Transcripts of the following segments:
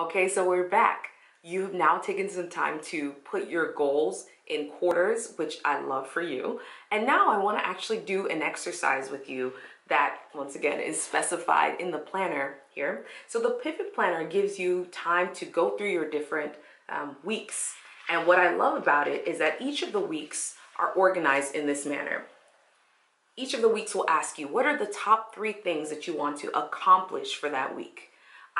Okay, so we're back. You have now taken some time to put your goals in quarters, which I love for you. And now I want to actually do an exercise with you that, once again, is specified in the planner here. So the pivot planner gives you time to go through your different um, weeks. And what I love about it is that each of the weeks are organized in this manner. Each of the weeks will ask you, what are the top three things that you want to accomplish for that week?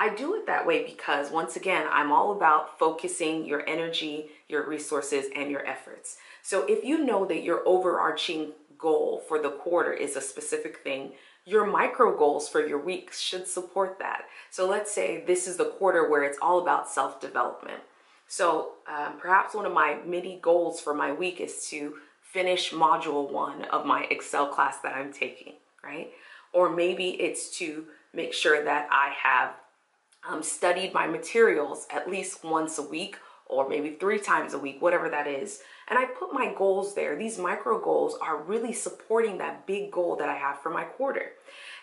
I do it that way because once again, I'm all about focusing your energy, your resources, and your efforts. So if you know that your overarching goal for the quarter is a specific thing, your micro goals for your weeks should support that. So let's say this is the quarter where it's all about self development. So um, perhaps one of my mini goals for my week is to finish module one of my Excel class that I'm taking, right? Or maybe it's to make sure that I have um, studied my materials at least once a week or maybe three times a week, whatever that is. And I put my goals there. These micro goals are really supporting that big goal that I have for my quarter.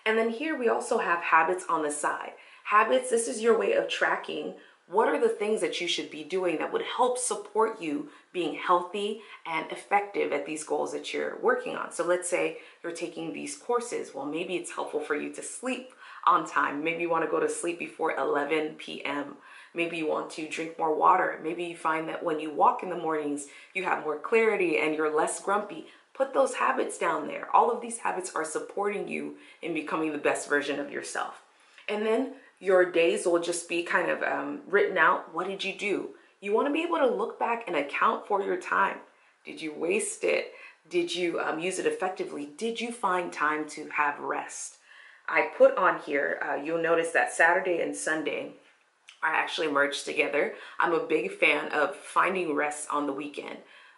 And then here we also have habits on the side. Habits, this is your way of tracking what are the things that you should be doing that would help support you being healthy and effective at these goals that you're working on? So let's say you're taking these courses. Well, maybe it's helpful for you to sleep on time. Maybe you want to go to sleep before 11 p.m. Maybe you want to drink more water. Maybe you find that when you walk in the mornings, you have more clarity and you're less grumpy. Put those habits down there. All of these habits are supporting you in becoming the best version of yourself. And then your days will just be kind of um, written out. What did you do? You want to be able to look back and account for your time. Did you waste it? Did you um, use it effectively? Did you find time to have rest? I put on here, uh, you'll notice that Saturday and Sunday are actually merged together. I'm a big fan of finding rest on the weekend.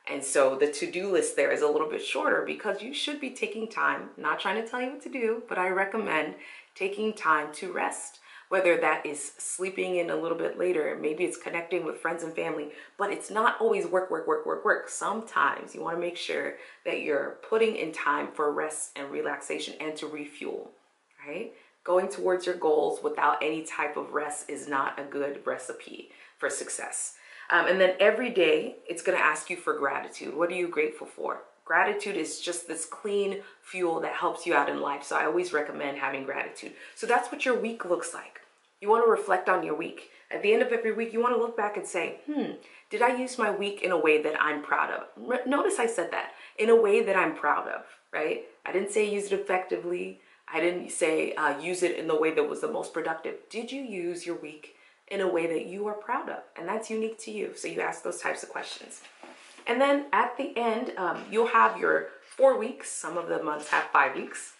And so the to-do list there is a little bit shorter because you should be taking time, not trying to tell you what to do, but I recommend taking time to rest. Whether that is sleeping in a little bit later, maybe it's connecting with friends and family, but it's not always work, work, work, work, work. Sometimes you wanna make sure that you're putting in time for rest and relaxation and to refuel right? Going towards your goals without any type of rest is not a good recipe for success. Um, and then every day, it's going to ask you for gratitude. What are you grateful for? Gratitude is just this clean fuel that helps you out in life. So I always recommend having gratitude. So that's what your week looks like. You want to reflect on your week. At the end of every week, you want to look back and say, hmm, did I use my week in a way that I'm proud of? Notice I said that in a way that I'm proud of, right? I didn't say use it effectively. I didn't say uh, use it in the way that was the most productive. Did you use your week in a way that you are proud of? And that's unique to you. So you ask those types of questions. And then at the end, um, you'll have your four weeks. Some of the months have five weeks.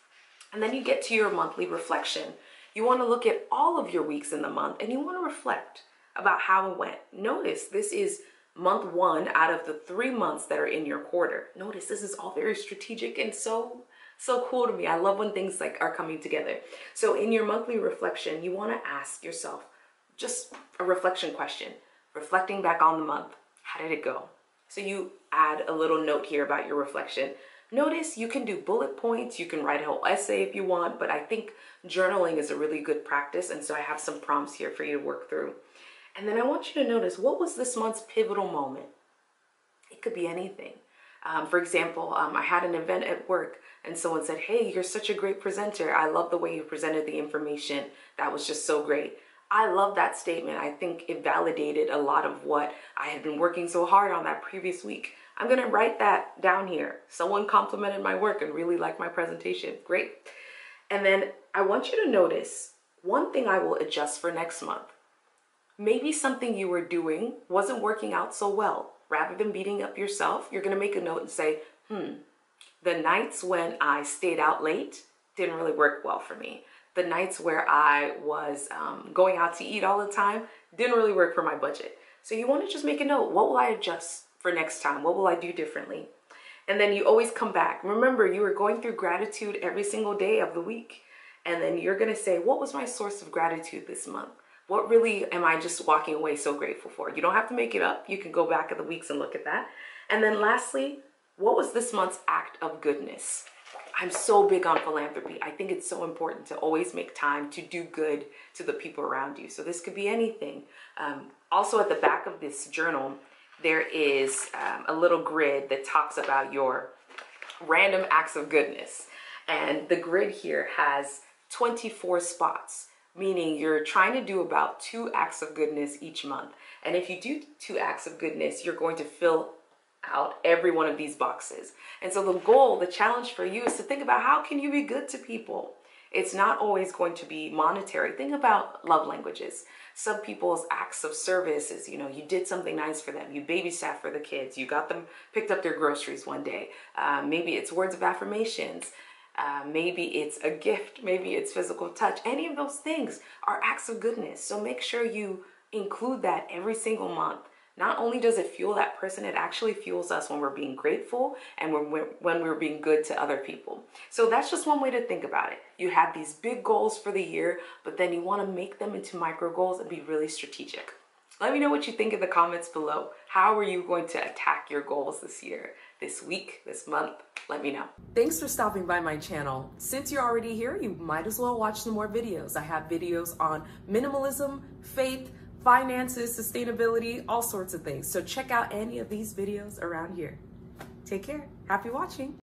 And then you get to your monthly reflection. You want to look at all of your weeks in the month and you want to reflect about how it went. Notice this is month one out of the three months that are in your quarter. Notice this is all very strategic and so so cool to me. I love when things like are coming together. So in your monthly reflection, you want to ask yourself just a reflection question, reflecting back on the month. How did it go? So you add a little note here about your reflection. Notice you can do bullet points, you can write a whole essay if you want, but I think journaling is a really good practice. And so I have some prompts here for you to work through. And then I want you to notice what was this month's pivotal moment? It could be anything. Um, for example, um, I had an event at work and someone said, Hey, you're such a great presenter. I love the way you presented the information. That was just so great. I love that statement. I think it validated a lot of what I had been working so hard on that previous week. I'm going to write that down here. Someone complimented my work and really liked my presentation. Great. And then I want you to notice one thing I will adjust for next month. Maybe something you were doing wasn't working out so well. Rather than beating up yourself, you're going to make a note and say, hmm, the nights when I stayed out late didn't really work well for me. The nights where I was um, going out to eat all the time didn't really work for my budget. So you want to just make a note. What will I adjust for next time? What will I do differently? And then you always come back. Remember, you are going through gratitude every single day of the week. And then you're going to say, what was my source of gratitude this month? What really am I just walking away so grateful for? You don't have to make it up. You can go back at the weeks and look at that. And then lastly, what was this month's act of goodness? I'm so big on philanthropy. I think it's so important to always make time to do good to the people around you. So this could be anything. Um, also, at the back of this journal, there is um, a little grid that talks about your random acts of goodness. And the grid here has 24 spots, meaning you're trying to do about two acts of goodness each month. And if you do two acts of goodness, you're going to fill out every one of these boxes. And so the goal, the challenge for you is to think about how can you be good to people? It's not always going to be monetary. Think about love languages. Some people's acts of service is, you know, you did something nice for them. You babysat for the kids. You got them, picked up their groceries one day. Uh, maybe it's words of affirmations. Uh, maybe it's a gift. Maybe it's physical touch. Any of those things are acts of goodness. So make sure you include that every single month not only does it fuel that person, it actually fuels us when we're being grateful and when we're, when we're being good to other people. So that's just one way to think about it. You have these big goals for the year, but then you want to make them into micro goals and be really strategic. Let me know what you think in the comments below. How are you going to attack your goals this year, this week, this month? Let me know. Thanks for stopping by my channel. Since you're already here, you might as well watch some more videos. I have videos on minimalism, faith, finances, sustainability, all sorts of things. So check out any of these videos around here. Take care. Happy watching.